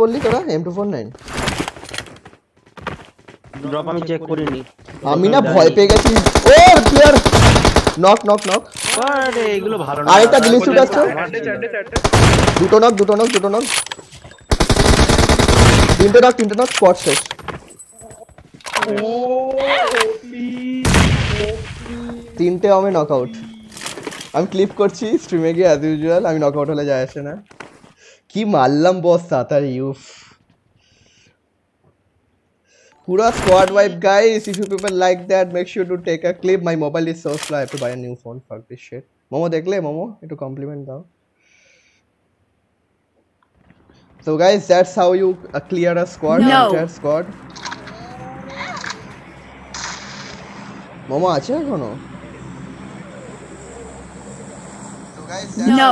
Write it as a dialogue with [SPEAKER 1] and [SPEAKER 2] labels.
[SPEAKER 1] বললি তোরা M two four nine
[SPEAKER 2] drop আমি চেক করিনি।
[SPEAKER 1] আমি না ভয় পেয়ে গেছি। ও প্লেয়ার নক নক নক
[SPEAKER 2] আরে এগুলো ভালো না।
[SPEAKER 1] আরেকটা গ্লিচ শুট আছে দুটো নক দুটো নক দুটো নক তিনটে নক তিনটে নক স্পট শেষ। তিনটে আমি নক আউট আমি ক্লিপ করছি স্ট্রিমে গিয়ে অ্যাজ ইউজুয়াল আমি নক আউট হলে যায় আসে না। Kim allam boss Satar youth. Pura squad wipe guys. If you people like that, make sure to take a clip. My mobile is so slow. I have to buy a new phone. Fuck this shit. Momo dekh le Momo. It to compliment now. So guys, that's how you uh, clear a squad.
[SPEAKER 3] No.
[SPEAKER 1] Entire squad. Momo, acha kono?
[SPEAKER 3] No.